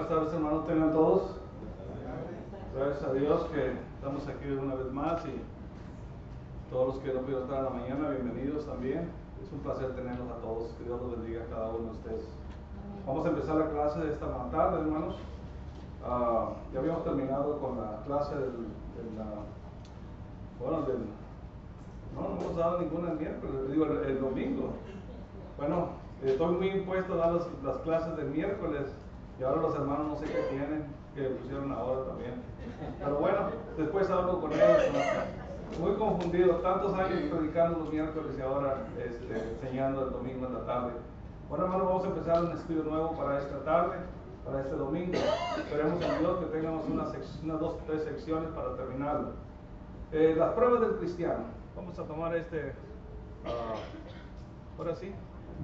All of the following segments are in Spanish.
buenas tardes hermanos, tengan todos. Gracias a Dios que estamos aquí una vez más y todos los que no pudieron estar en la mañana, bienvenidos también. Es un placer tenerlos a todos, que Dios los bendiga a cada uno de ustedes. Vamos a empezar la clase de esta tarde, hermanos. Ah, ya habíamos terminado con la clase del, del bueno, del, no, no hemos dado ninguna el miércoles, digo el, el domingo. Bueno, estoy muy impuesto a dar las, las clases del miércoles y ahora los hermanos no sé qué tienen, que pusieron ahora también. Pero bueno, después hablo con ellos. Muy confundido, tantos años predicando los miércoles y ahora este, enseñando el domingo en la tarde. Bueno, hermano, vamos a empezar un estudio nuevo para esta tarde, para este domingo. Esperemos en Dios que tengamos unas, unas dos o tres secciones para terminarlo. Eh, las pruebas del cristiano. Vamos a tomar este. Uh, ahora sí,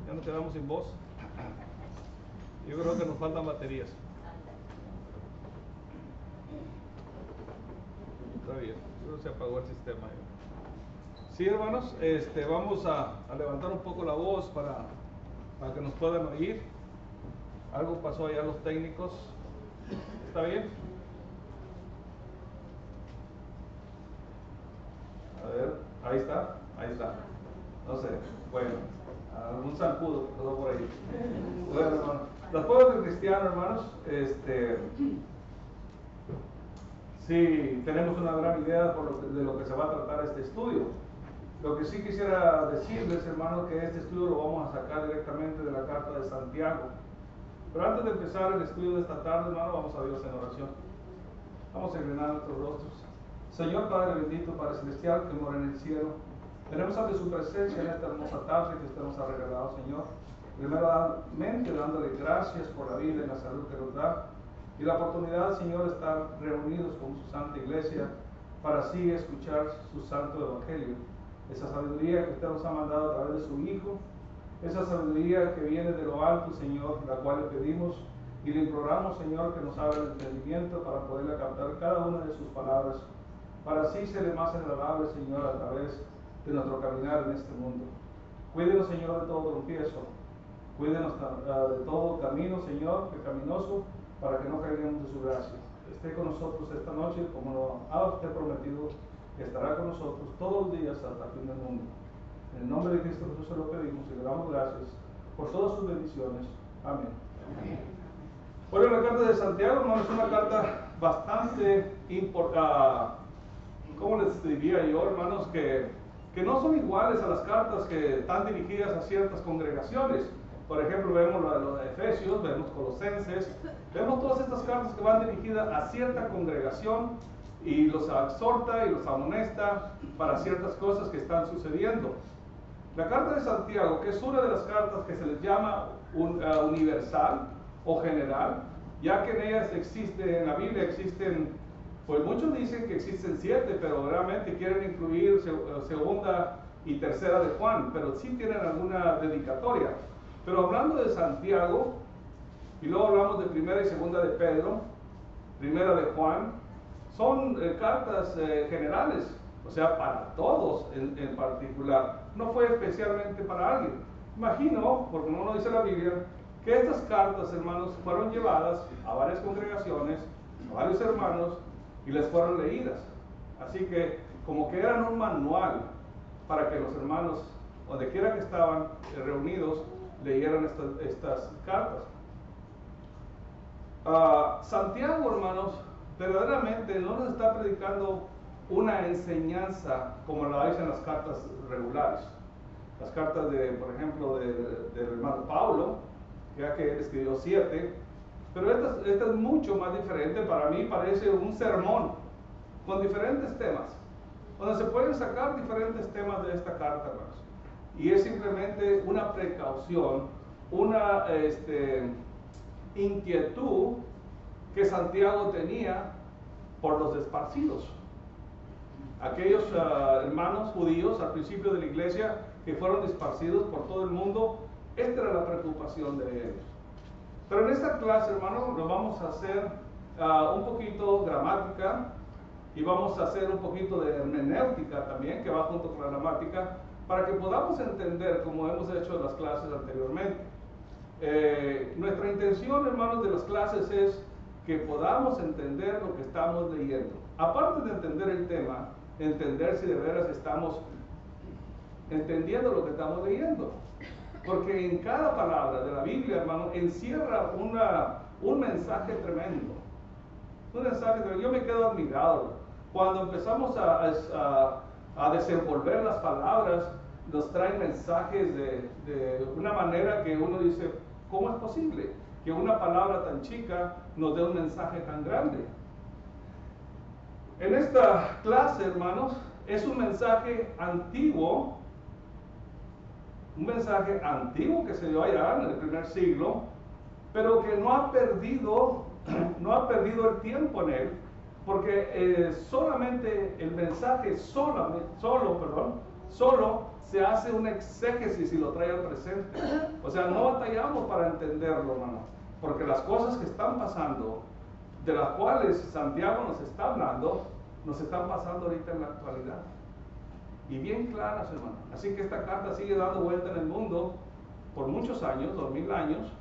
ya nos quedamos sin voz. Yo creo que nos faltan baterías. Está bien, creo que se apagó el sistema. Sí, hermanos, este, vamos a, levantar un poco la voz para, para que nos puedan oír. Algo pasó allá los técnicos. ¿Está bien? A ver, ahí está, ahí está. No sé, bueno, algún zancudo pasó por ahí. Bueno, hermano, las pruebas del cristiano, hermanos, este, sí, tenemos una gran idea por lo que, de lo que se va a tratar este estudio. Lo que sí quisiera decirles, hermanos, que este estudio lo vamos a sacar directamente de la carta de Santiago. Pero antes de empezar el estudio de esta tarde, hermano, vamos a Dios en oración. Vamos a inclinar nuestros rostros. Señor Padre bendito, Padre celestial, que mora en el cielo, tenemos ante su presencia en esta hermosa tarde que usted nos ha regalado, Señor. Primeramente dándole gracias por la vida y la salud que nos da y la oportunidad, Señor, de estar reunidos con su santa iglesia para así escuchar su santo evangelio. Esa sabiduría que usted nos ha mandado a través de su Hijo, esa sabiduría que viene de lo alto, Señor, la cual le pedimos y le imploramos, Señor, que nos abra el entendimiento para poderle captar cada una de sus palabras, para así serle más agradable, Señor, a través de nuestro caminar en este mundo. Cuídenos, Señor, de todo tropiezo. Cuídenos uh, de todo camino, Señor, pecaminoso, para que no caigamos de su gracia. Esté con nosotros esta noche, como lo ha usted prometido, que estará con nosotros todos los días hasta el fin del mundo. En el nombre de Cristo Jesús se lo pedimos y le damos gracias por todas sus bendiciones. Amén. Amén. Bueno, la carta de Santiago, hermano, es una carta bastante importante. ¿Cómo les diría yo, hermanos? Que que no son iguales a las cartas que están dirigidas a ciertas congregaciones. Por ejemplo, vemos lo de los Efesios, vemos Colosenses, vemos todas estas cartas que van dirigidas a cierta congregación y los exhorta y los amonesta para ciertas cosas que están sucediendo. La carta de Santiago, que es una de las cartas que se les llama un, uh, universal o general, ya que en ellas existe, en la Biblia existen pues muchos dicen que existen siete, pero realmente quieren incluir segunda y tercera de Juan, pero sí tienen alguna dedicatoria. Pero hablando de Santiago, y luego hablamos de primera y segunda de Pedro, primera de Juan, son eh, cartas eh, generales, o sea, para todos en, en, particular. No fue especialmente para alguien. Imagino, porque no lo dice la Biblia, que estas cartas, hermanos, fueron llevadas a varias congregaciones, a varios hermanos, y les fueron leídas. Así que como que eran un manual para que los hermanos, donde quiera que estaban eh, reunidos, leyeran estas, cartas. Uh, Santiago, hermanos, verdaderamente no nos está predicando una enseñanza como la dicen las cartas regulares. Las cartas de, por ejemplo, del de, de hermano Pablo, ya que escribió siete, pero esta, esta, es mucho más diferente, para mí parece un sermón con diferentes temas, donde se pueden sacar diferentes temas de esta carta, hermanos. Y es simplemente una precaución, una este, inquietud que Santiago tenía por los esparcidos. Aquellos uh, hermanos judíos al principio de la iglesia que fueron esparcidos por todo el mundo, esta era la preocupación de ellos. Pero en esta clase, hermano, lo vamos a hacer uh, un poquito gramática y vamos a hacer un poquito de hermenéutica también, que va junto con la gramática, para que podamos entender como hemos hecho en las clases anteriormente. Eh, nuestra intención, hermanos, de las clases es que podamos entender lo que estamos leyendo. Aparte de entender el tema, entender si de veras estamos entendiendo lo que estamos leyendo. Porque en cada palabra de la Biblia, hermano, encierra una, un mensaje tremendo. Un mensaje tremendo. Yo me quedo admirado. Cuando empezamos a, a, a desenvolver las palabras, nos traen mensajes de, de, una manera que uno dice, ¿cómo es posible que una palabra tan chica nos dé un mensaje tan grande? En esta clase, hermanos, es un mensaje antiguo un mensaje antiguo que se dio allá en el primer siglo, pero que no ha perdido, no ha perdido el tiempo en él, porque eh, solamente el mensaje solo, solo, perdón, solo se hace un exégesis y lo trae al presente. O sea, no batallamos para entenderlo, hermano, porque las cosas que están pasando, de las cuales Santiago nos está hablando, nos están pasando ahorita en la actualidad y bien claras, hermano. Así que esta carta sigue dando vuelta en el mundo por muchos años, dos mil años,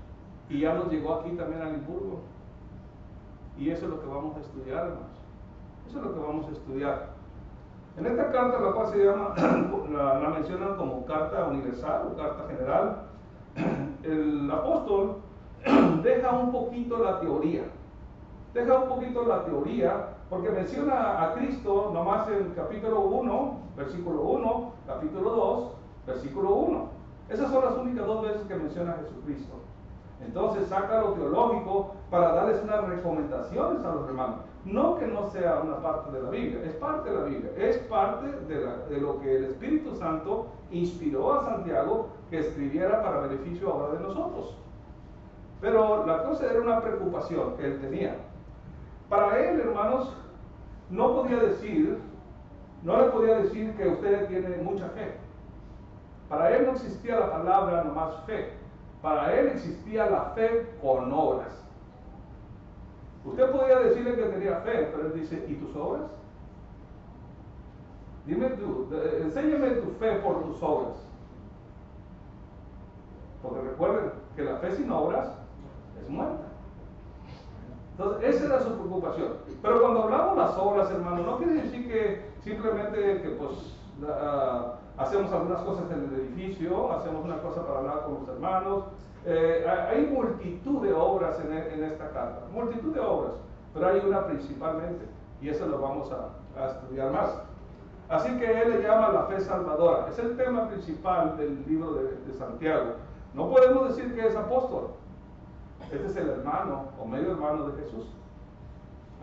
y ya nos llegó aquí también a Limburgo. Y eso es lo que vamos a estudiar, hermanos. Eso es lo que vamos a estudiar. En esta carta, la cual se llama, la, mencionan como carta universal o carta general, el apóstol deja un poquito la teoría. Deja un poquito la teoría porque menciona a Cristo nomás en capítulo 1, versículo 1, capítulo 2, versículo 1. Esas son las únicas dos veces que menciona a Jesucristo. Entonces saca lo teológico para darles unas recomendaciones a los hermanos. No que no sea una parte de la Biblia, es parte de la Biblia, es parte de, lo que el Espíritu Santo inspiró a Santiago que escribiera para beneficio ahora de nosotros. Pero la cosa era una preocupación que él tenía. Para él, hermanos, no podía decir, no le podía decir que usted tiene mucha fe. Para él no existía la palabra nomás fe. Para él existía la fe con obras. Usted podía decirle que tenía fe, pero él dice, ¿y tus obras? Dime tú, enséñame tu fe por tus obras. Porque recuerden que la fe sin obras es muerta. Entonces, esa era su preocupación. Pero cuando hablamos las obras, hermano, no quiere decir que simplemente que pues uh, hacemos algunas cosas en el edificio, hacemos una cosa para hablar con los hermanos. Eh, hay multitud de obras en, en, esta carta, multitud de obras, pero hay una principalmente, y eso lo vamos a, estudiar más. Así que él le llama la fe salvadora. Es el tema principal del libro de, Santiago. No podemos decir que es apóstol, este es el hermano o medio hermano de Jesús.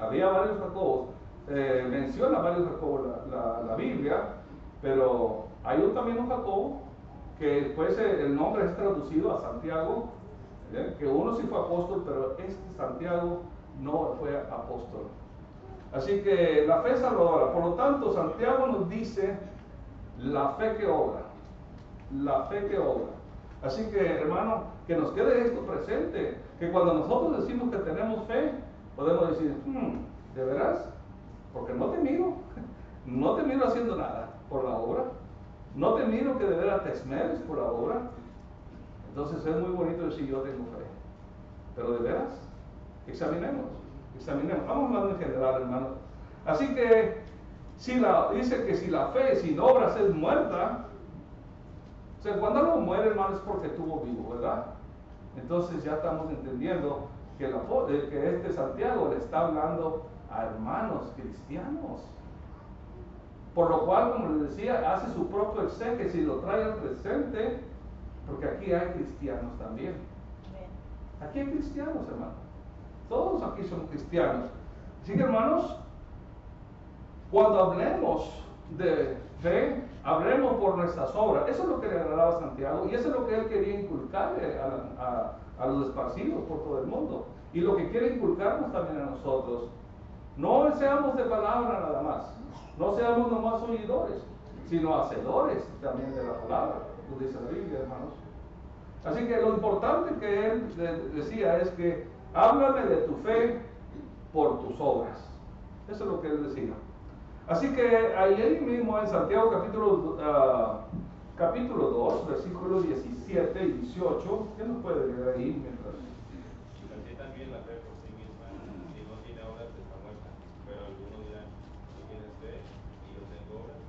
Había varios Jacobos. Eh, menciona varios Jacobos la, Biblia, pero hay un, también un Jacobo que después el nombre es traducido a Santiago, que uno sí fue apóstol, pero este Santiago no fue apóstol. Así que la fe salvadora. Por lo tanto, Santiago nos dice la fe que obra. La fe que obra. Así que, hermano, que nos quede esto presente, que cuando nosotros decimos que tenemos fe, podemos decir, hmm, ¿de veras? Porque no te miro, no te miro haciendo nada por la obra, no te miro que de veras te esmeres por la obra. Entonces es muy bonito decir yo tengo fe, pero de veras, examinemos, examinemos. Vamos hablando en general, hermano. Así que si dice que si la fe sin obras es muerta, o sea, cuando algo muere, hermano, es porque estuvo vivo, ¿verdad? Entonces ya estamos entendiendo que este Santiago le está hablando a hermanos cristianos. Por lo cual, como les decía, hace su propio exégesis y lo trae al presente, porque aquí hay cristianos también. Aquí hay cristianos, hermano. Todos aquí son cristianos. Así que, hermanos, cuando hablemos de fe, hablemos por nuestras obras. Eso es lo que le agradaba a Santiago y eso es lo que él quería inculcarle a, a, a, los esparcidos por todo el mundo. Y lo que quiere inculcarnos también a nosotros. No seamos de palabra nada más, no seamos nomás oidores, sino hacedores también de la palabra, como dice la Biblia, hermanos. Así que lo importante que él decía es que háblame de tu fe por tus obras. Eso es lo que él decía. Así que ahí mismo en Santiago capítulo, uh, capítulo 2, versículos 17 y 18. ¿Qué nos puede leer ahí mientras? Así también la fe por sí misma, si no tiene obras, está muerta. Pero algunos dirán, tú tienes fe y yo tengo obras.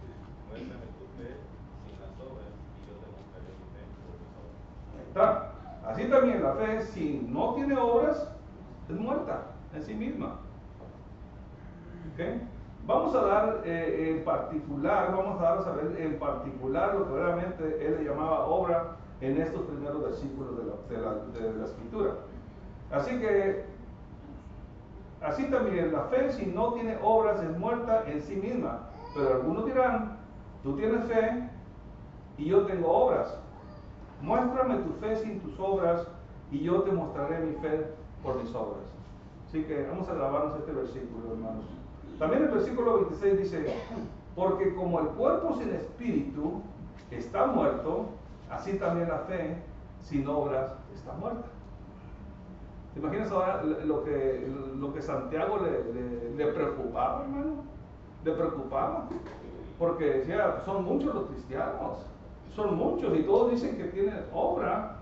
Muéstrame tu fe sin las obras y yo te mostraré mi fe por mis obras. Ahí está. Así también la fe, si no tiene obras, es muerta en sí misma. Vamos a dar eh, en particular, vamos a dar a saber en particular lo que realmente él llamaba obra en estos primeros versículos de la- de la escritura. Así que, así también la fe si no tiene obras es muerta en sí misma. Pero algunos dirán, tú tienes fe y yo tengo obras. Muéstrame tu fe sin tus obras y yo te mostraré mi fe por mis obras. Así que vamos a grabarnos este versículo, hermanos. También el versículo 26 dice, porque como el cuerpo sin espíritu está muerto, así también la fe sin obras está muerta. ¿Te imaginas ahora lo que, lo que Santiago le, le- le preocupaba, hermano? Le preocupaba. Porque decía, son muchos los cristianos, son muchos y todos dicen que tienen obra,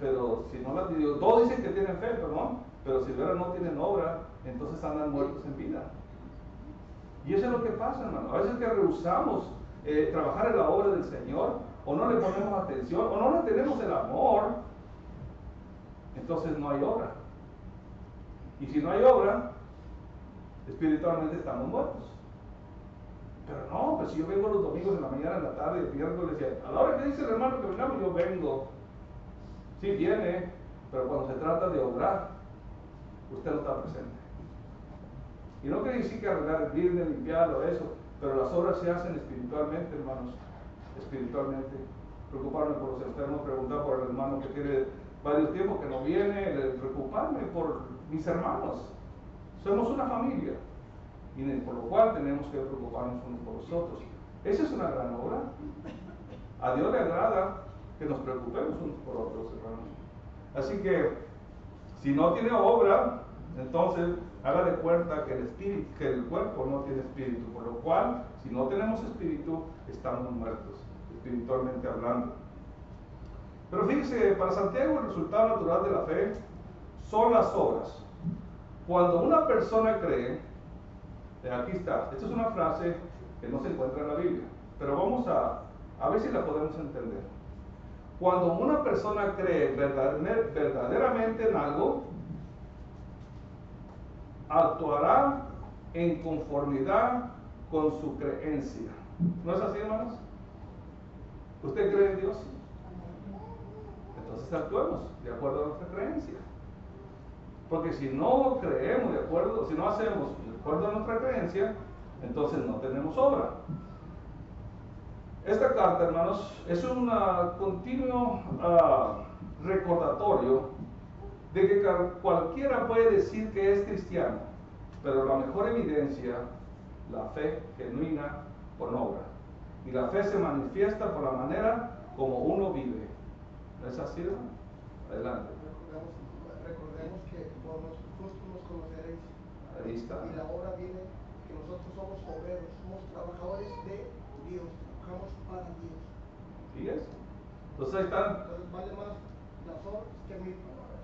pero si no la digo, todos dicen que tienen fe, perdón, pero si no tienen obra, entonces andan muertos en vida. Y eso es lo que pasa, hermano. A veces que rehusamos eh, trabajar en la obra del Señor, o no le ponemos atención, o no le tenemos el amor, entonces no hay obra. Y si no hay obra, espiritualmente estamos muertos. Pero no, pues si yo vengo los domingos en la mañana, en la tarde, el miércoles, y a la hora que dice el hermano que vengamos, yo vengo. Sí viene, pero cuando se trata de obrar, usted no está presente. Y no quiere decir que arreglar el business, limpiarlo, eso, pero las obras se hacen espiritualmente, hermanos, espiritualmente. Preocuparme por los enfermos, preguntar por el hermano que tiene varios tiempos que no viene, preocuparme por mis hermanos. Somos una familia, y por lo cual tenemos que preocuparnos unos por los otros. Esa es una gran obra. A Dios le agrada que nos preocupemos unos por otros, hermanos. Así que, si no tiene obra, entonces haga de cuenta que el espíritu, que el cuerpo no tiene espíritu, por lo cual, si no tenemos espíritu, estamos muertos, espiritualmente hablando. Pero fíjese, para Santiago el resultado natural de la fe son las obras. Cuando una persona cree, aquí está, esta es una frase que no se encuentra en la Biblia, pero vamos a, a ver si la podemos entender. Cuando una persona cree verdader- verdaderamente en algo, actuará en conformidad con su creencia. ¿No es así, hermanos? ¿Usted cree en Dios? Entonces actuemos de acuerdo a nuestra creencia. Porque si no creemos de acuerdo, si no hacemos acuerdo a nuestra creencia, entonces no tenemos obra. Esta carta, hermanos, es un ah, continuo ah, recordatorio de que cualquiera puede decir que es cristiano, pero la mejor evidencia, la fe genuina con obra. Y la fe se manifiesta por la manera como uno vive. ¿No es así? Adelante. Recordemos, recordemos que por los justos nos conoceréis. Ahí está. Y la obra viene que nosotros somos obreros, somos trabajadores de Dios, trabajamos para Dios. ¿Sigues? Entonces ahí están Entonces vale más las obras que mil palabras.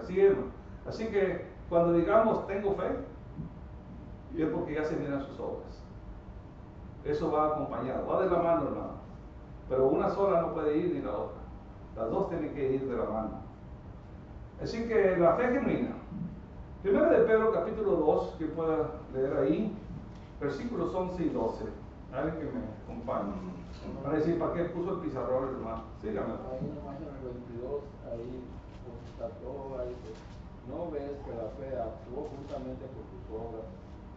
Así es, hermano. Así que cuando digamos tengo fe, es porque ya se miran sus obras. Eso va acompañado, va de la mano, hermano. Pero una sola no puede ir ni la otra. Las dos tienen que ir de la mano. Así que la fe genuina. Primera de Pedro, capítulo 2, que pueda leer ahí, versículos 11 y 12. Alguien que me acompañe. Van a decir, ¿para qué puso el pizarrón, hermano? Sígame. Ahí nomás en el 22, ahí constató, ahí dice, no ves que la fe actuó juntamente por tus obras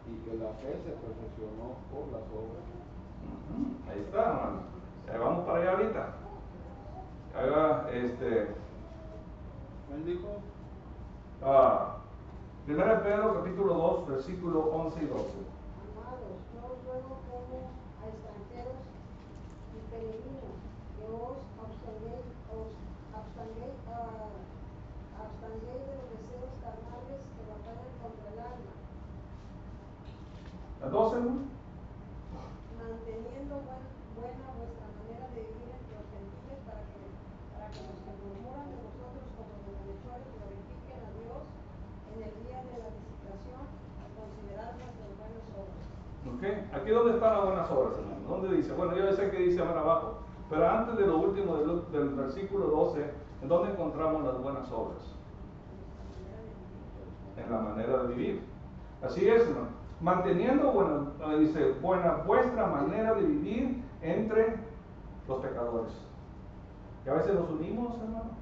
y que la fe se perfeccionó por las obras. Ahí está, hermano. Ahí vamos para allá ahorita. Ahí va, este. ¿Me dijo? Ah, Primera Pedro, capítulo 2, versículo 11 y 12. Amados, yo os ruego como a extranjeros y peregrinos que os abstengáis, os abstengáis, abstengáis de los deseos carnales que batallan contra el alma, ¿La 12, hermano? manteniendo buen- buena vuestra manera de para que los que murmuran de vosotros como de malhechores glorifiquen a Dios en el día de la visitación, a considerar nuestras buenas obras. ¿Ok? Aquí donde están las buenas obras, hermano. ¿Dónde dice? Bueno, yo sé que dice más abajo. Pero antes de lo último del, del versículo 12, ¿en dónde encontramos las buenas obras? En la manera de vivir. Así es, hermano. Manteniendo, bueno, eh, dice, buena vuestra manera de vivir entre los pecadores. Y a veces nos unimos, hermano.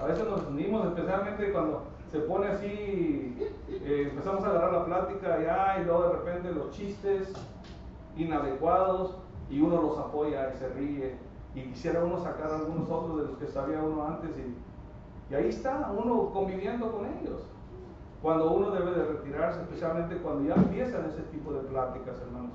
A veces nos unimos, especialmente cuando se pone así, eh, empezamos a agarrar la plática y luego de repente los chistes inadecuados y uno los apoya y se ríe. Y quisiera uno sacar algunos otros de los que sabía uno antes y, y ahí está uno conviviendo con ellos. Cuando uno debe de retirarse, especialmente cuando ya empiezan ese tipo de pláticas, hermanos.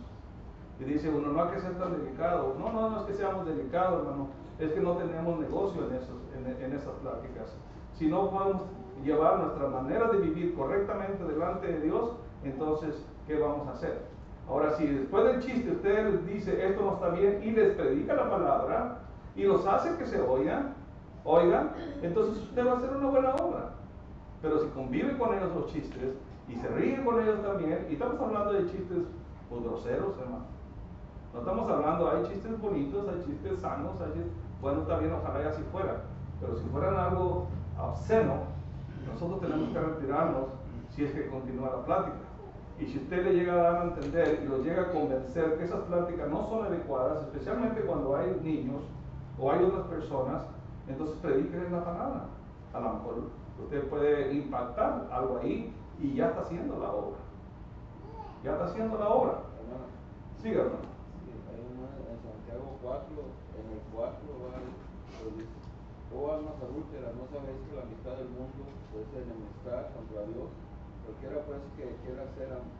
Y dice uno, no hay que ser tan delicado. No, no, no es que seamos delicados, hermano. Es que no tenemos negocio en, esos, en, en esas pláticas. Si no podemos llevar nuestra manera de vivir correctamente delante de Dios, entonces, ¿qué vamos a hacer? Ahora, si después del chiste usted les dice esto no está bien y les predica la palabra y los hace que se oigan, oigan, entonces usted va a hacer una buena obra. Pero si convive con ellos los chistes y se ríe con ellos también, y estamos hablando de chistes pues, groseros, hermano. No estamos hablando, hay chistes bonitos, hay chistes sanos, hay chistes, bueno, bien, ojalá y así fuera. Pero si fueran algo obsceno, nosotros tenemos que retirarnos si es que continúa la plática. Y si usted le llega a dar a entender y lo llega a convencer que esas pláticas no son adecuadas, especialmente cuando hay niños o hay otras personas, entonces prediquen la palabra. A lo mejor usted puede impactar algo ahí y ya está haciendo la obra. Ya está haciendo la obra. Hermano. sí, hay una en Santiago 4, en el 4 va, oh almas adúlteras, ¿no sabéis que la mitad del mundo es enemistad contra Dios? Cualquiera pues que quiera ser, am-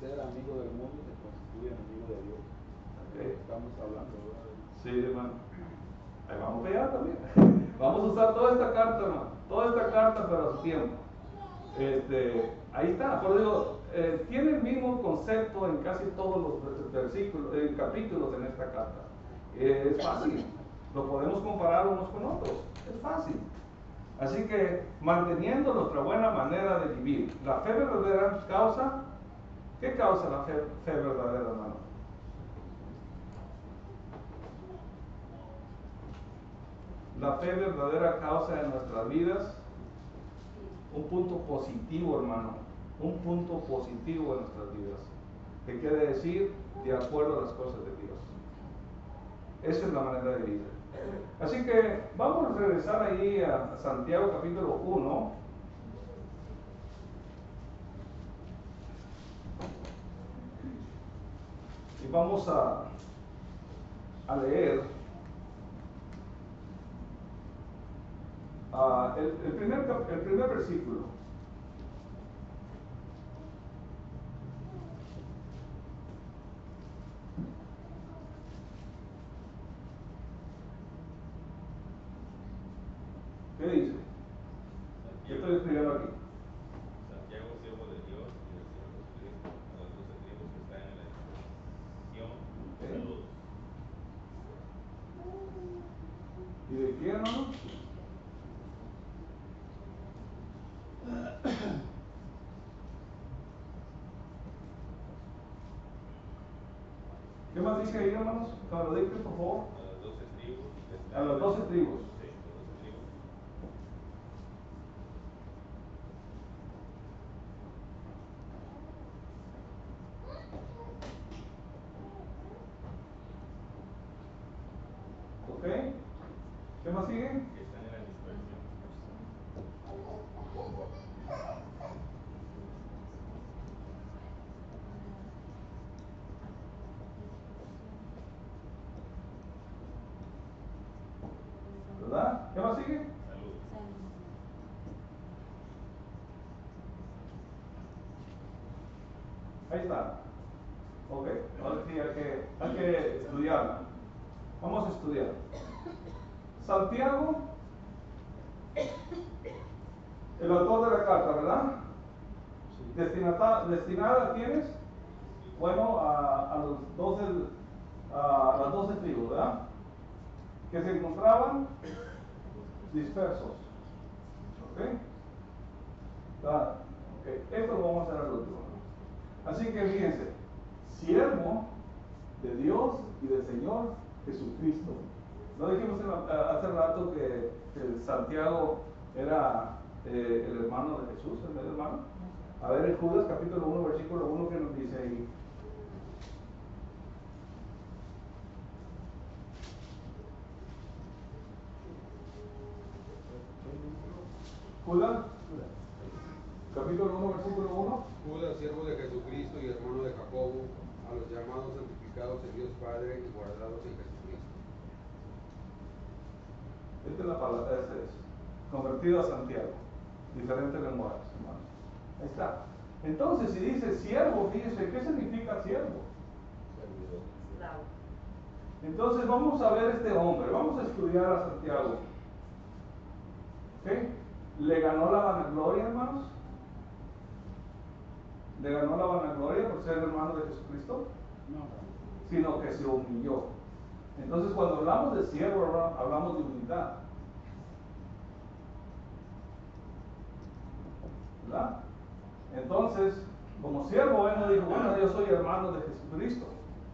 ser amigo del mundo se constituye enemigo de Dios. Estamos hablando, ¿verdad? Sí, hermano. Ahí vamos a pegar también. Vamos a usar toda esta carta, hermano. Toda esta carta, pero a su tiempo. Este, ahí está, por digo, eh, tiene el mismo concepto en casi todos los vers- versículos, eh, capítulos en esta carta. Eh, es fácil, lo podemos comparar unos con otros, es fácil. Así que manteniendo nuestra buena manera de vivir, la fe verdadera causa, ¿qué causa la fe, verdadera, hermano? La fe verdadera causa en nuestras vidas un punto positivo, hermano, un punto positivo en nuestras vidas, que quiere decir de acuerdo a las cosas de Dios. Esa es la manera de vivir. Así que vamos a regresar ahí a Santiago capítulo 1. Y vamos a, a leer ah, el, primer, el primer versículo. ¿Qué dice? ¿Qué estoy escribiendo aquí? Santiago, siervo de Dios y del Señor Jesucristo, a los doce tribus que están en la dispersión, saludos. ¿Y de quién, hermano? ¿Qué más dice ahí, hermanos? Que me lo dicten, por favor. A las doce tribus que están A las doce tribus. Sí, las doce tribus. ¿Ok? ¿Qué más sigue? que están en la dispersión. ¿Verdad? ¿Qué más sigue? Saludos. Ahí está. Ok, ahora sí hay que, hay que estudiarla. Vamos a estudiar. Santiago, el autor de la carta, ¿verdad? Destinata- destinada tienes, bueno, a, a los 12, a las 12 tribus, ¿verdad? Que se encontraban dispersos. ¿Ok? Ah, ok. Esto lo vamos a hacer al último. Así que fíjense, siervo de Dios y del Señor Jesucristo. ¿No dijimos hace rato que, que Santiago era eh, el hermano de Jesús, el medio hermano? A ver, en Judas capítulo 1, versículo 1, que nos dice ahí. Judas, capítulo 1, versículo 1. Judas, siervo de Jesucristo y hermano de Jacobo, a los llamados santificados en Dios Padre y guardados en Jesucristo. Esta es la palabra, ese es. Convertido a Santiago. Diferentes lenguajes, hermanos. Ahí está. Entonces, si dice siervo, fíjese, ¿qué significa siervo? Entonces, vamos a ver este hombre, vamos a estudiar a Santiago. ¿Ok? ¿Le ganó la vanagloria, hermanos? ¿Le ganó la vanagloria por ser hermano de Jesucristo? Sino que se humilló. Entonces, cuando hablamos de siervo, habla- hablamos de humildad. ¿Verdad? Entonces, como siervo, él no dijo, bueno, yo soy hermano de Jesucristo,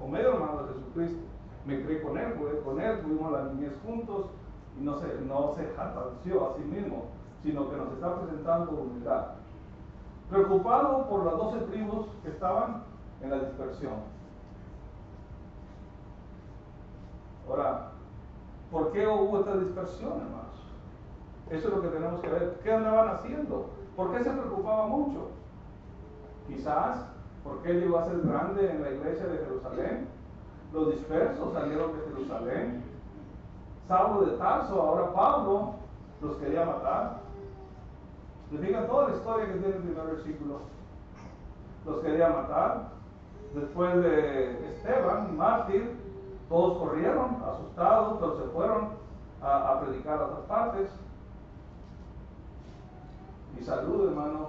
o medio hermano de Jesucristo. Me creí con él, jugué con él, tuvimos la niñez juntos, y no se, no se jactanció a sí mismo, sino que nos está presentando humildad. Preocupado por las doce tribus que estaban en la dispersión. Ahora, ¿por qué hubo esta dispersión, hermanos? Eso es lo que tenemos que ver. ¿Qué andaban haciendo? ¿Por qué se preocupaba mucho? Quizás porque él llegó a ser grande en la iglesia de Jerusalén. Los dispersos salieron de Jerusalén. Saulo de Tarso, ahora Pablo, los quería matar. Les digan toda la historia que tiene el primer versículo. Los quería matar. Después de Esteban, mártir, todos corrieron, asustados, pero se fueron a, predicar a otras partes. Y salud, hermano,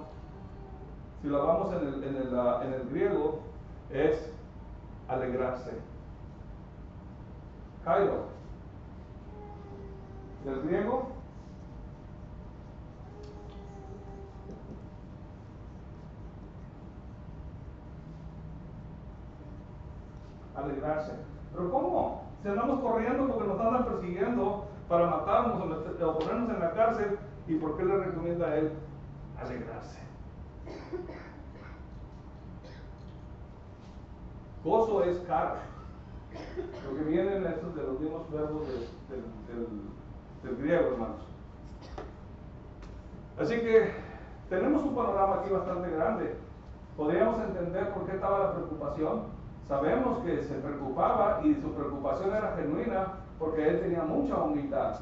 si lo vamos en el, en el griego, es alegrarse. Cairo. Del griego, alegrarse. Pero ¿cómo? Si andamos corriendo porque nos andan persiguiendo para matarnos o, ponernos en la cárcel, ¿y por qué le recomienda a él alegrarse? Gozo es cara. Lo que vienen estos de los mismos verbos de- del, del- del griego, hermanos. Así que tenemos un panorama aquí bastante grande. Podríamos entender por qué estaba la preocupación. Sabemos que se preocupaba y su preocupación era genuina porque él tenía mucha humildad.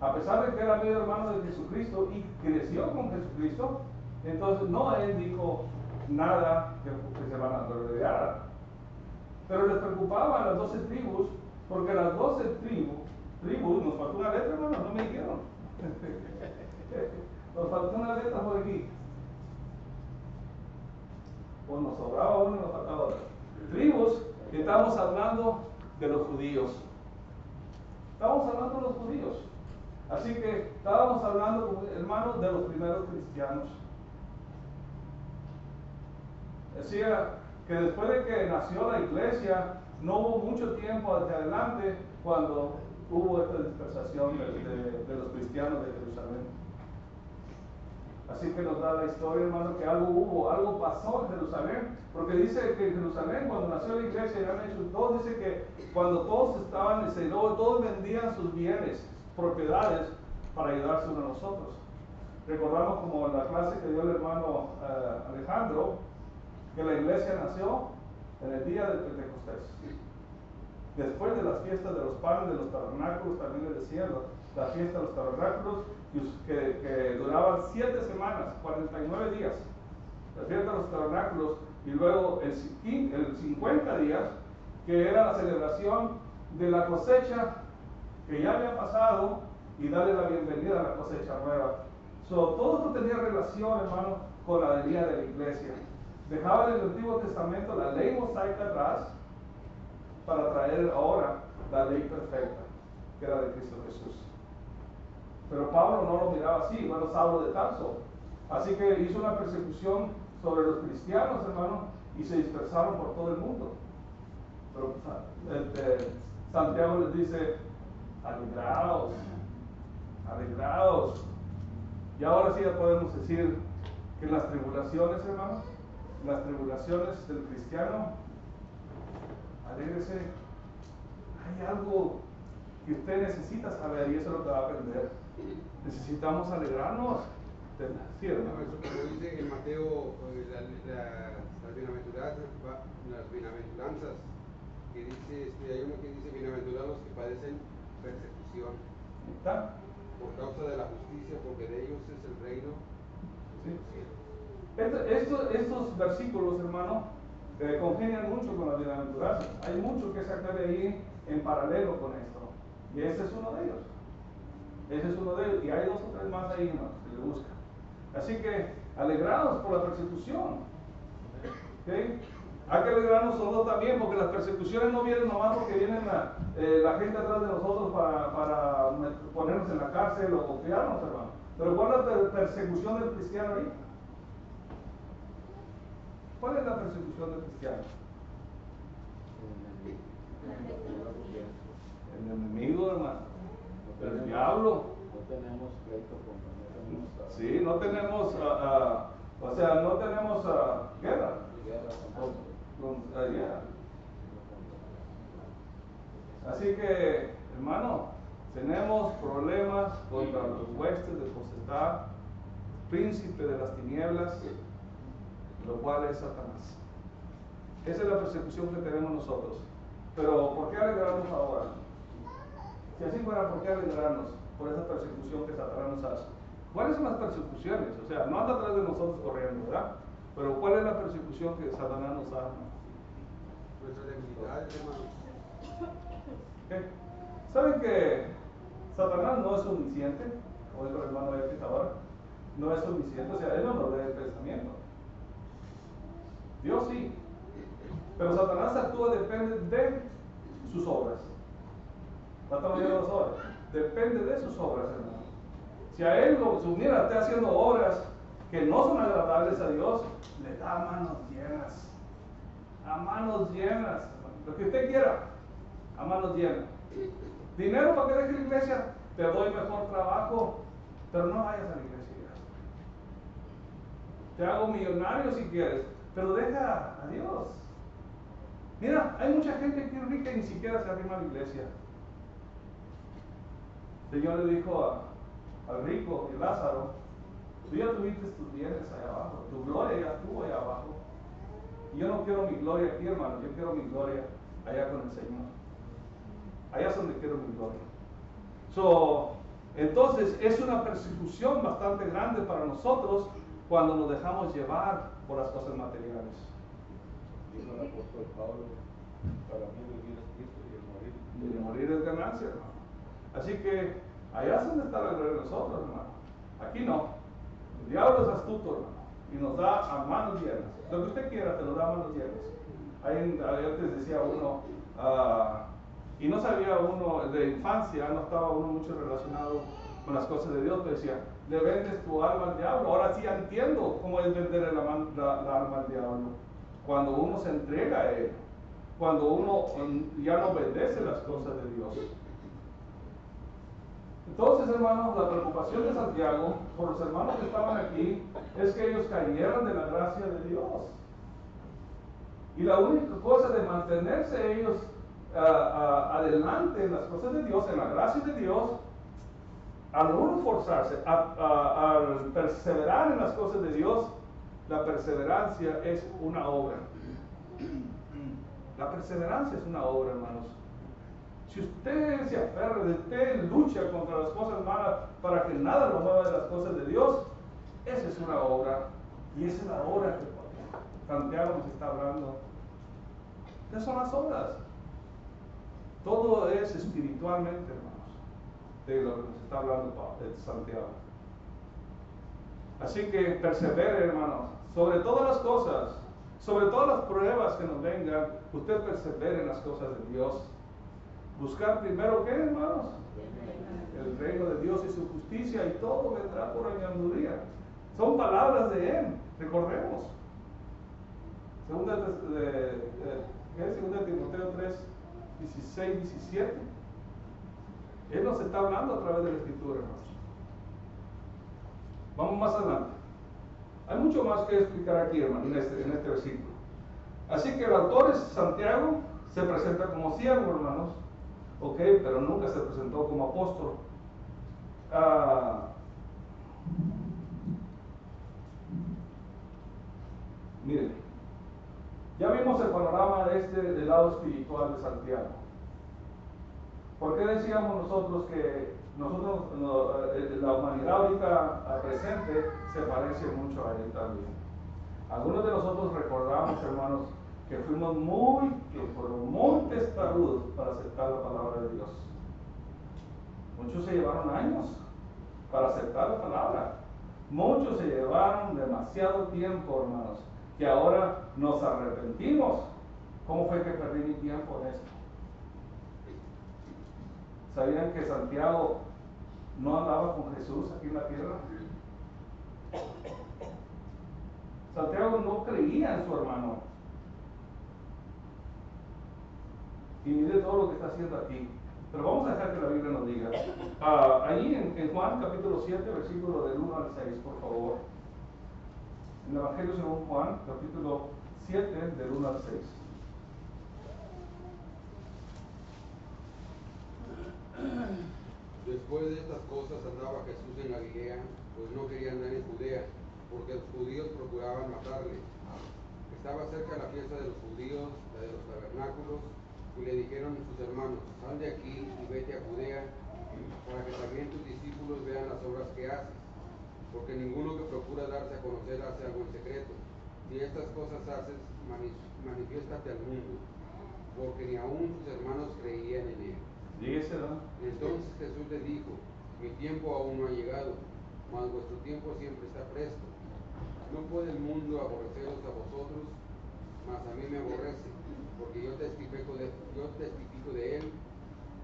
A pesar de que era medio hermano de Jesucristo y creció con Jesucristo, entonces no él dijo nada que, se van a rodear. Pero les preocupaba a las doce tribus, porque las doce tribus, tribus, nos faltó una letra, hermano, no me dijeron. nos faltó una letra por aquí. O nos sobraba una y nos faltaba otra. Tribus, estamos hablando de los judíos. Estamos hablando de los judíos. Así que estábamos hablando, hermanos, de los primeros cristianos. Decía que después de que nació la iglesia, no hubo mucho tiempo hacia adelante cuando hubo esta dispersación de los cristianos de Jerusalén. Así que nos da la historia, hermano, que algo hubo, algo pasó en Jerusalén, porque dice que en Jerusalén, cuando nació la iglesia, ya han hecho dice que cuando todos estaban, dice, luego todos vendían sus bienes, propiedades, para ayudarse unos a los otros. Recordamos como en la clase que dio el hermano eh, Alejandro, que la iglesia nació en el día de Pentecostés. Después de las fiestas de los panes, de los tabernáculos, también le decían, la fiesta de los tabernáculos, que, duraban siete semanas, 49 días. La fiesta de los tabernáculos, y luego el, el 50 días, que era la celebración de la cosecha que ya había pasado y darle la bienvenida a la cosecha nueva. So, todo esto tenía relación, hermano, con la venida de la iglesia. Dejaba en el Antiguo Testamento la ley mosaica atrás para traer ahora la ley perfecta, que era de Cristo Jesús. Pero Pablo no lo miraba así, bueno, Saulo de Tarso. Así que hizo una persecución sobre los cristianos, hermano, y se dispersaron por todo el mundo. Pero este, Santiago les dice, alegraos, alegraos. Y ahora sí ya podemos decir que las tribulaciones, hermanos, las tribulaciones del cristiano, alégrese, hay algo que usted necesita saber y eso es lo que va a aprender. Necesitamos alegrarnos. Sí, hermano. Eso como dice en Mateo, eh, la- la- las bienaventuranzas, las bienaventuranzas, que dice, este, hay uno que dice, bienaventurados los que padecen persecución ¿Está? por causa de la justicia, porque de ellos es el reino. Sí. Esto- estos, estos versículos, hermano, eh, congenian mucho con la bienaventuranza. Hay mucho que sacar de ahí en paralelo con esto. Ese es uno de ellos. Ese es uno de ellos. Y hay dos o tres más ahí, que le buscan. Así que, alegrados por la persecución. ¿Ok? Hay que alegrarnos nosotros también, porque las persecuciones no vienen nomás porque vienen la, eh, la gente atrás de nosotros para, para ponernos en la cárcel o confiarnos, hermano. Pero ¿cuál es la per- persecución del cristiano ahí? ¿Cuál es la persecución del cristiano? El enemigo, hermano. El diablo. No tenemos pleito ah, Sí, no tenemos, ah, ah, o sea, no tenemos guerra. guerra tampoco. Con- ah, guerra. Así que, hermano, tenemos problemas contra los huestes de potestad, príncipe de las tinieblas, lo cual es Satanás. Esa es la persecución que tenemos nosotros. Pero, ¿por qué alegrarnos ahora? Si así fuera, ¿por qué alegrarnos por esa persecución que Satanás nos hace? ¿Cuáles son las persecuciones? O sea, no anda atrás de nosotros corriendo, ¿verdad? Pero ¿cuál es la persecución que Satanás nos hace? Nuestras debilidades, hermano. ¿Saben que Satanás no es omnisciente? Como dijo el hermano X ahora. No es omnisciente, o sea, él no nos lee el pensamiento. Dios sí. Pero Satanás actúa depende de sus obras. ¿Cuántas maneras las obras? Depende de sus obras, hermano. Si a él lo si mira, está haciendo obras que no son agradables a Dios, le da manos llenas. A manos llenas. Lo que usted quiera, a manos llenas. Dinero para que deje la iglesia, te doy mejor trabajo, pero no vayas a la iglesia. Te hago millonario si quieres, pero deja a Dios. Mira, hay mucha gente aquí rica y ni siquiera se arrima a la iglesia. El Señor le dijo a- al rico y Lázaro, tú ya tuviste tus bienes allá abajo, tu gloria ya estuvo allá abajo. Y yo no quiero mi gloria aquí, hermano, yo quiero mi gloria allá con el Señor. Allá es donde quiero mi gloria. So, entonces es una persecución bastante grande para nosotros cuando nos dejamos llevar por las cosas materiales. Dijo el apóstol Pablo, para mí vivir es Cristo y el morir. Y de morir es ganancia, hermano. Así que allá es donde está la gloria de nosotros, hermano. Aquí no. El diablo es astuto, hermano. Y nos da a manos llenas. Lo que usted quiera, te lo da a manos llenas. Ahí antes decía uno, ah, y no sabía uno, de infancia no estaba uno mucho relacionado con las cosas de Dios, pero decía, le vendes tu alma al diablo. Ahora sí entiendo cómo es vender ama- la, la alma al diablo. Cuando uno se entrega a él, cuando uno mm, ya no obedece las cosas de Dios. Entonces, hermanos, la preocupación de Santiago por los hermanos que estaban aquí es que ellos cayeran de la gracia de Dios. Y la única cosa de mantenerse ellos ah, ah, adelante en las cosas de Dios, en la gracia de Dios, al no forzarse, al perseverar en las cosas de Dios, la perseverancia es una obra. La perseverancia es una obra, hermanos. Si usted se aferra, usted lucha contra las cosas malas para que nada lo mueva de las cosas de Dios, esa es una obra. Y esa es la obra que Santiago nos está hablando. ¿Qué son las obras? Todo es espiritualmente, hermanos, de lo que nos está hablando Santiago. Así que persevere, hermanos, sobre todas las cosas, sobre todas las pruebas que nos vengan, usted persevere en las cosas de Dios. Buscar primero qué, hermanos? El reino de Dios y su justicia y todo vendrá por añadidura. Son palabras de Él, recordemos. Segunda de, de. Segunda de Timoteo 3, 16, 17. Él nos está hablando a través de la escritura, hermanos. Vamos más adelante. Hay mucho más que explicar aquí, hermano, en este, en este versículo. Así que el autor es Santiago, se presenta como siervo, hermanos, ok, pero nunca se presentó como apóstol. Ah, miren, ya vimos el panorama de este del lado espiritual de Santiago. ¿Por qué decíamos nosotros que nosotros, no, eh, la humanidad ahorita ah, presente se parece mucho a él también? Algunos de nosotros recordamos, hermanos, que fuimos muy, que fueron muy testarudos para aceptar la palabra de Dios. Muchos se llevaron años para aceptar la palabra. Muchos se llevaron demasiado tiempo, hermanos, que ahora nos arrepentimos. ¿Cómo fue que perdí mi tiempo en esto? ¿Sabían que Santiago no andaba con Jesús aquí en la tierra? Santiago no creía en su hermano. Y mire todo lo que está haciendo aquí. Pero vamos a dejar que la Biblia nos diga. Ah, ahí en, en Juan capítulo 7, versículo del 1 al 6, por favor. En el Evangelio según Juan, capítulo 7, del 1 al 6. Después de estas cosas andaba Jesús en Galilea, pues no quería andar en Judea, porque los judíos procuraban matarle. Estaba cerca la fiesta de los judíos, la de los tabernáculos, y le dijeron sus hermanos, sal de aquí y vete a Judea, para que también tus discípulos vean las obras que haces. Porque ninguno que procura darse a conocer hace algo en secreto. Si estas cosas haces, mani- manifiéstate al mundo, porque ni aun sus hermanos creían en él. Dígase, ¿no? Entonces Jesús le dijo, mi tiempo aún no ha llegado, mas vuestro tiempo siempre está presto. No puede el mundo aborreceros a vosotros, mas a mí me aborrece, porque yo testifico de, yo testifico de él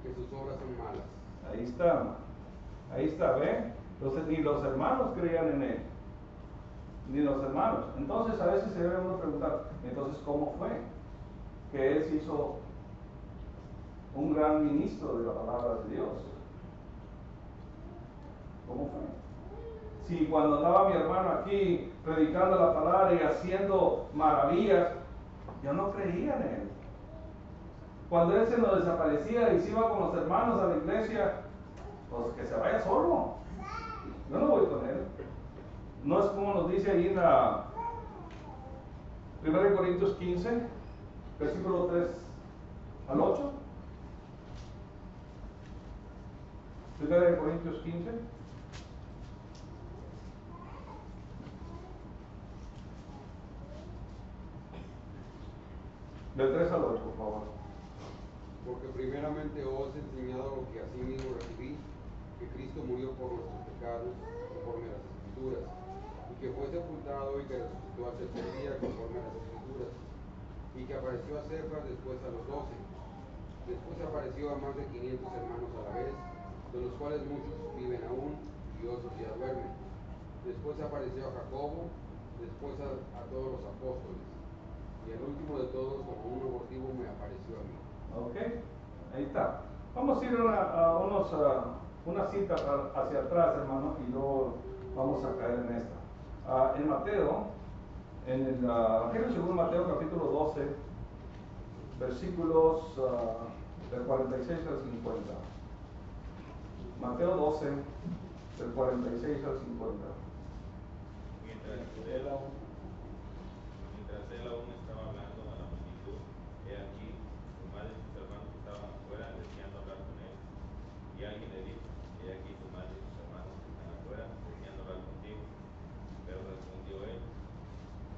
que sus obras son malas. Ahí está, ahí está, ¿ve? Entonces ni los hermanos creían en él, ni los hermanos. Entonces a veces se debe uno preguntar, entonces ¿cómo fue que él se hizo un gran ministro de la palabra de Dios? ¿Cómo fue? Si cuando andaba mi hermano aquí predicando la palabra y haciendo maravillas, yo no creía en él. Cuando él se nos desaparecía y se iba con los hermanos a la iglesia, pues que se vaya solo. Yo no voy con él. No es como nos dice ahí en la 1 Corintios 15, versículo 3 al 8. 1 Corintios 15. Del 3 al 8, por favor. Porque primeramente os he enseñado lo que asimismo recibí, que Cristo murió por nuestros pecados, conforme a las Escrituras, y que fue sepultado y que resucitó al tercer día, conforme a las Escrituras, y que apareció a Cefas, después a los doce. Después apareció a más de 500 hermanos a la vez, de los cuales muchos viven aún y otros ya duermen. Después apareció a Jacobo, después a, a todos los apóstoles. Y el último de todos, como un abortivo, me apareció a mí. Ok, ahí está. Vamos a ir a, a unos, una cita hacia atrás, hermano, y luego vamos a caer en esta. Ah, en Mateo, en el ah, Evangelio según Mateo, capítulo 12, versículos ah, del 46 al 50. Mateo 12, del 46 al 50. Mientras él aún, mientras él aún estaba hablando a la multitud, he aquí, su madre y sus hermanos estaban afuera deseando hablar con él. Y alguien le dijo, he aquí tu madre y sus hermanos están afuera deseando hablar contigo. Pero respondió él,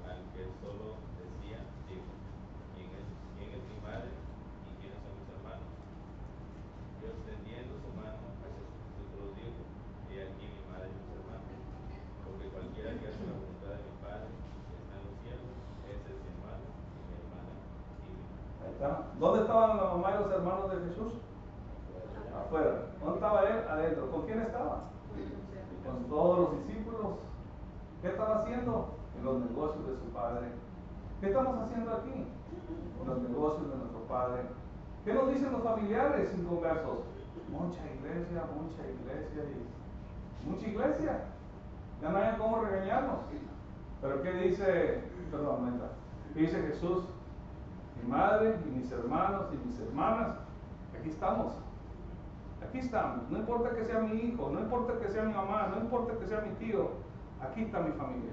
al que solo decía, dijo, ¿quién es, quién es mi madre y quiénes son mis hermanos? Y extendiendo su mano hacia sus discípulos dijo, he aquí mi madre y mis hermanos. Porque cualquiera que hace la voluntad de mi Padre que está en los cielos, ese es mi hermano y mi hermana y mi Ahí está. ¿Dónde estaban la mamá y los hermanos de Jesús? afuera. ¿Dónde estaba él? Adentro. ¿Con quién estaba? Con todos los discípulos. ¿Qué estaba haciendo? En los negocios de su ¿Qué estamos haciendo aquí? Los negocios de nuestro padre. ¿Qué nos dicen los familiares inconversos? Mucha iglesia, mucha iglesia y mucha iglesia. Ya no hay cómo regañarnos. Pero ¿qué dice? Perdón, neta. ¿Qué dice Jesús? Mi madre y mis hermanos y mis hermanas, aquí estamos. Aquí estamos. No importa que sea mi hijo, no importa que sea mi mamá, no importa que sea mi tío, aquí está mi familia.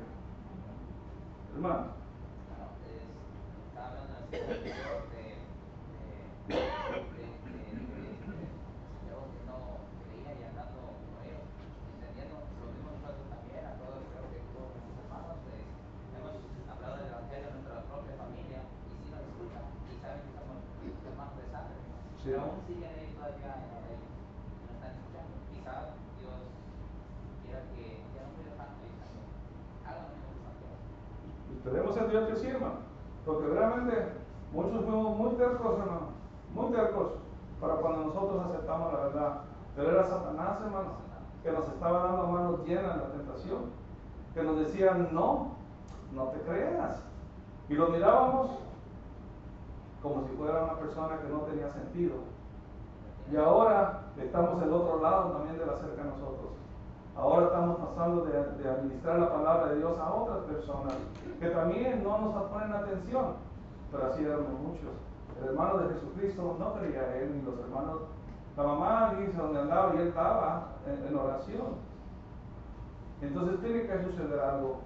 Hermano. Bueno, es, estaba hablando en el anterior de, de, de, de, de, yo que no creía y andando con ellos, entendiendo lo mismo nosotros también, a todos creo que todos nuestros hermanos, pues, hemos hablado del evangelio de nuestra propia familia y sí nos escuchan y saben que somos hermanos de sangre, Sí. pero aún siguen ellos todavía en la ley, y nos están escuchando. Quizá Dios quiera que ya no cuide tanto ellos también, hagan lo mismo que Santiago. Esperemos en Dios que sí, hermano. Porque realmente muchos fuimos muy tercos, hermano. Muy tercos para cuando nosotros aceptamos la verdad. Pero era Satanás, hermano, que nos estaba dando manos llenas en la tentación. Que nos decían, no, no te creas. Y lo mirábamos como si fuera una persona que no tenía sentido. Y ahora estamos del otro lado también de la cerca de nosotros. Ahora estamos pasando de, administrar la palabra de Dios a otras personas que también no nos ponen atención. Pero así éramos muchos. El hermano de Jesucristo no creía a él, ni los hermanos. La mamá dice donde andaba y él estaba en oración. Entonces tiene que suceder algo.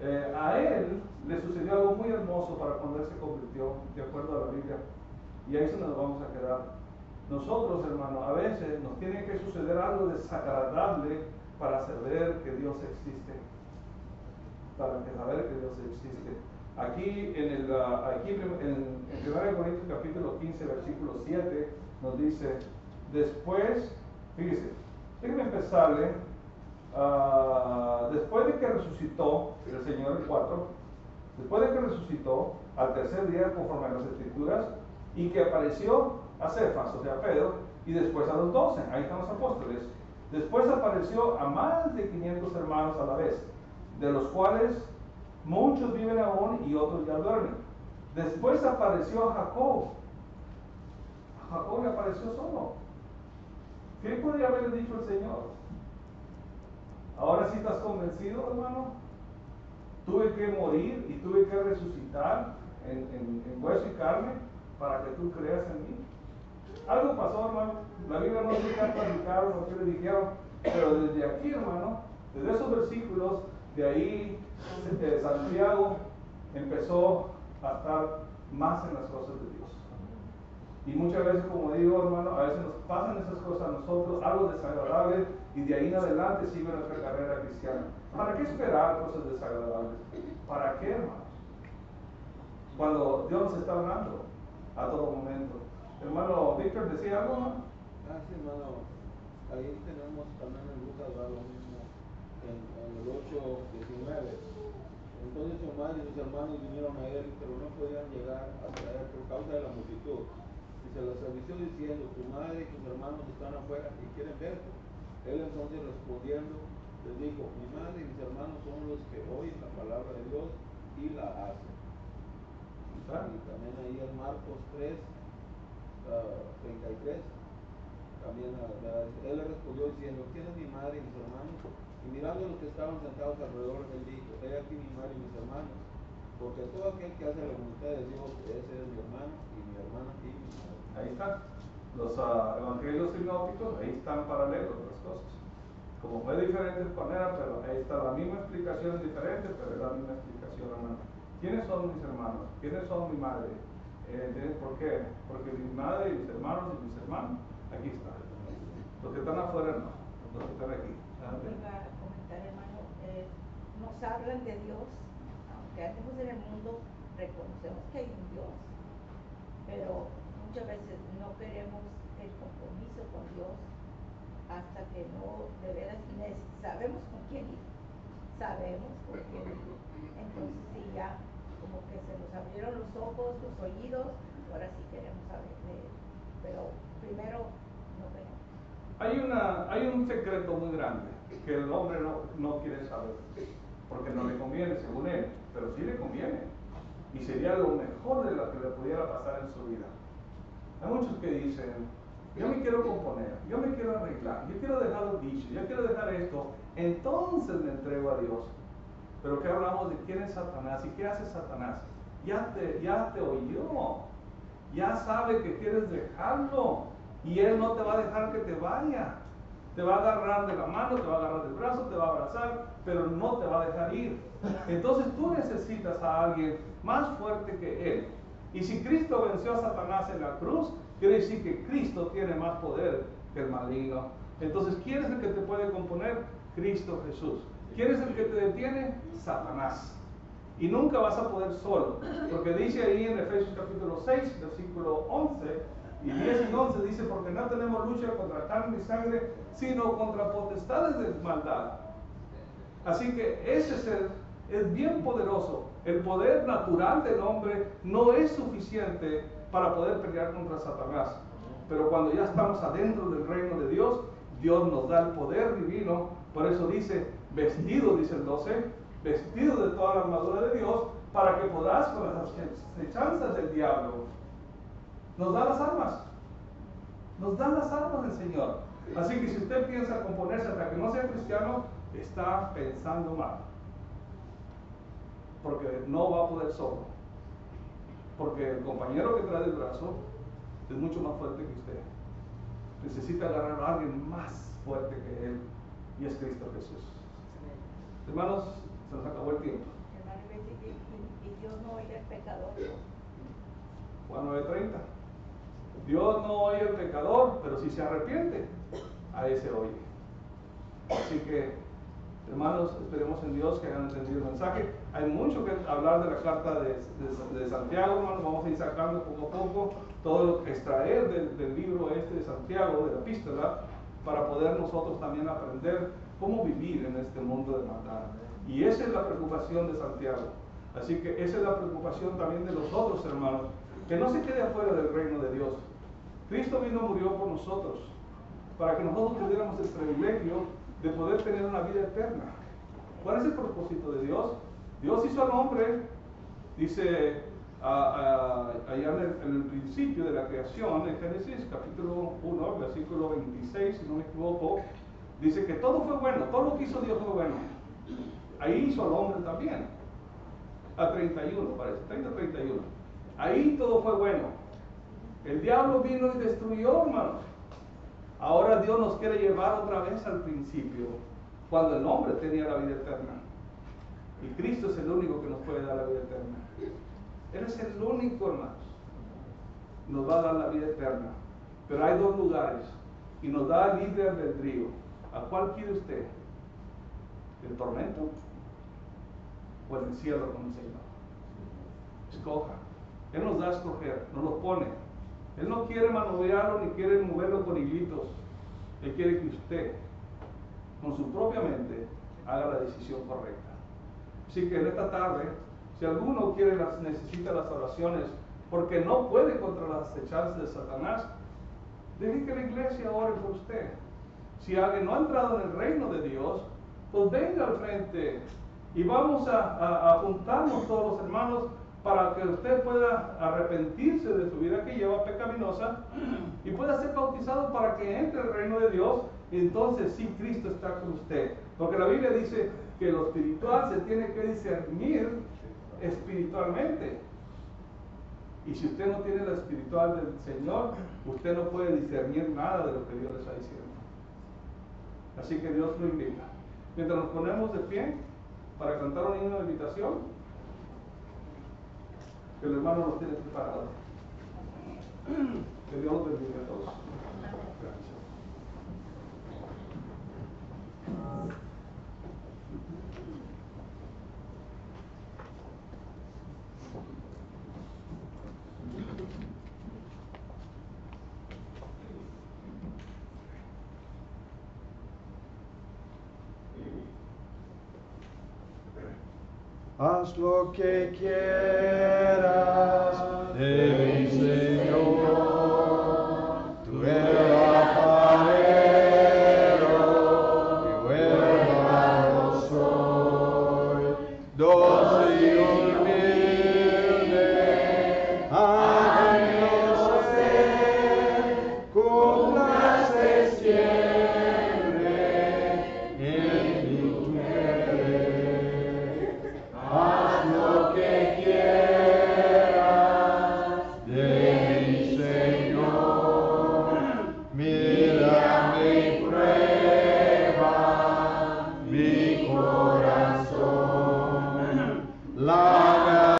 Eh, a él le sucedió algo muy hermoso para cuando él se convirtió, de acuerdo a la Biblia. Y ahí se nos vamos a quedar. Nosotros, hermano, a veces nos tiene que suceder algo desagradable para saber que Dios existe. Para saber que Dios existe. Aquí en el ah, aquí en, en 1 Corintios capítulo 15, versículo 7, nos dice, después, fíjese, déjenme empezarle, ah, después de que resucitó el Señor el 4, después de que resucitó al tercer día conforme a las escrituras, y que apareció a Cefas, o sea, Pedro, y después a los doce, ahí están los apóstoles. Después apareció a más de 500 hermanos a la vez, de los cuales muchos viven aún y otros ya duermen. Después apareció a Jacob. A Jacob le apareció solo. ¿Qué podría haber dicho el Señor? Ahora sí estás convencido, hermano. Tuve que morir y tuve que resucitar en, en- en hueso y carne para que tú creas en mí. Algo pasó, hermano. La Biblia no dice platicaron o qué le dijeron, pero desde aquí, hermano, desde esos versículos, de ahí eh, Santiago empezó a estar más en las cosas de Dios. Y muchas veces, como digo, hermano, a veces nos pasan esas cosas a nosotros, algo desagradable, y de ahí en adelante sigue nuestra carrera cristiana. ¿Para qué esperar cosas desagradables? ¿Para qué, hermanos? Cuando Dios está hablando a todo momento. Hermano Víctor, ¿decía algo? Ah, sí, hermano. Ahí tenemos también en Lucas lo mismo, en, en el 8, 19. Entonces su madre y sus hermanos vinieron a él, pero no podían llegar hasta él por causa de la multitud. Y se los avisó diciendo, tu madre y tus hermanos están afuera y quieren verte. Él entonces respondiendo, les dijo, mi madre y mis hermanos son los que oyen la palabra de Dios y la hacen. ¿Está? Y también ahí en Marcos 3, ah, 33, también ah, la- él le respondió diciendo, ¿quién es mi madre y mis hermanos? Y mirando a los que estaban sentados alrededor, él dijo, he aquí mi madre y mis hermanos, porque todo aquel que hace la voluntad de Dios, ese es mi hermano y mi hermana y mi madre. Ahí está. Los ah, evangelios sinópticos, ahí están paralelos las cosas. Como fue de diferentes maneras, pero ahí está la misma explicación diferente, pero es la misma explicación, hermano. ¿Quiénes son mis hermanos? ¿Quiénes son mi madre? Eh, ¿de- ¿Por qué? Porque mi madre y mis hermanos y mis hermanos, aquí están. Los que están afuera no, los que están aquí. Iba a comentar, hermano, eh, nos hablan de Dios, aunque andemos en el mundo, reconocemos que hay un Dios, pero muchas veces no queremos el compromiso con Dios hasta que no, de veras, sabemos con quién ir, sabemos con quién ir. Entonces sí, ya como que se nos abrieron los ojos, los oídos, ahora sí queremos saber de él, pero primero no queremos. Hay, una, hay un secreto muy grande que el hombre no, no quiere saber, porque no le conviene, según él, pero sí le conviene. Y sería lo mejor de lo que le pudiera pasar en su vida. Hay muchos que dicen, yo me quiero componer, yo me quiero arreglar, yo quiero dejar los vicios, yo quiero dejar esto, entonces me entrego a Dios. Pero que hablamos de quién es Satanás y qué hace Satanás. Ya te, ya te oyó, ya sabe que quieres dejarlo y él no te va a dejar que te vaya. Te va a agarrar de la mano, te va a agarrar del brazo, te va a abrazar, pero no te va a dejar ir. Entonces tú necesitas a alguien más fuerte que él. Y si Cristo venció a Satanás en la cruz, quiere decir que Cristo tiene más poder que el maligno. Entonces, ¿quién es el que te puede componer? Cristo Jesús. ¿Quién es el que te detiene? Satanás. Y nunca vas a poder solo. Porque dice ahí en Efesios capítulo 6, versículo 11 y 10 y 11, dice, porque no tenemos lucha contra carne y sangre, sino contra potestades de maldad. Así que ese ser es bien poderoso. El poder natural del hombre no es suficiente para poder pelear contra Satanás. Pero cuando ya estamos adentro del reino de Dios, Dios nos da el poder divino. Por eso dice, vestido, dice el 12, vestido de toda la armadura de Dios, para que podás con las acechanzas del diablo. Nos da las armas. Nos dan las armas del Señor. Así que si usted piensa componerse hasta que no sea cristiano, está pensando mal. Porque no va a poder solo. Porque el compañero que trae el brazo es mucho más fuerte que usted. Necesita agarrar a alguien más fuerte que él. Y es Cristo Jesús. Hermanos, se nos acabó el tiempo. Hermano, y, y- y Dios no oye al pecador. Juan 9:30. Dios no oye al pecador, pero si se arrepiente, a ese oye. Así que, hermanos, esperemos en Dios que hayan entendido el mensaje. Hay mucho que hablar de la carta de, Santiago, hermanos. Vamos a ir sacando poco a poco todo lo que extraer del, libro este de Santiago, de la epístola, para poder nosotros también aprender cómo vivir en este mundo de maldad. Y esa es la preocupación de Santiago. Así que esa es la preocupación también de los otros hermanos, que no se quede afuera del reino de Dios. Cristo vino murió por nosotros, para que nosotros tuviéramos el privilegio de poder tener una vida eterna. ¿Cuál es el propósito de Dios? Dios hizo al hombre, dice allá en el, en el principio de la creación, en Génesis capítulo 1, versículo 26, si no me equivoco, dice que todo fue bueno, todo lo que hizo Dios fue bueno. Ahí hizo al hombre también. A 31, parece, 30, 31. Ahí todo fue bueno. El diablo vino y destruyó, hermanos. Ahora Dios nos quiere llevar otra vez al principio, cuando el hombre tenía la vida eterna. Y Cristo es el único que nos puede dar la vida eterna. Él es el único, hermanos. Nos va a dar la vida eterna. Pero hay dos lugares. Y nos da libre albedrío. ¿A cuál quiere usted? ¿El tormento? ¿O el cielo con el Señor? Escoja. Él nos da a escoger, nos lo pone. Él no quiere manosearlo ni quiere moverlo con hilitos. Él quiere que usted, con su propia mente, haga la decisión correcta. Así que en esta tarde, si alguno quiere las, necesita las oraciones porque no puede contra las acechanzas de Satanás, deje que la iglesia ore por usted. Si alguien no ha entrado en el reino de Dios, pues venga al frente y vamos a, a- juntarnos todos los hermanos para que usted pueda arrepentirse de su vida que lleva pecaminosa y pueda ser bautizado para que entre el reino de Dios. Entonces sí, Cristo está con usted. Porque la Biblia dice que lo espiritual se tiene que discernir espiritualmente. Y si usted no tiene la espiritual del Señor, usted no puede discernir nada de lo que Dios le está diciendo. Así que Dios lo invita. Mientras nos ponemos de pie para cantar un himno de invitación, que el hermano nos tiene preparado. Que Dios bendiga a todos. Gracias. haz lo que quieras.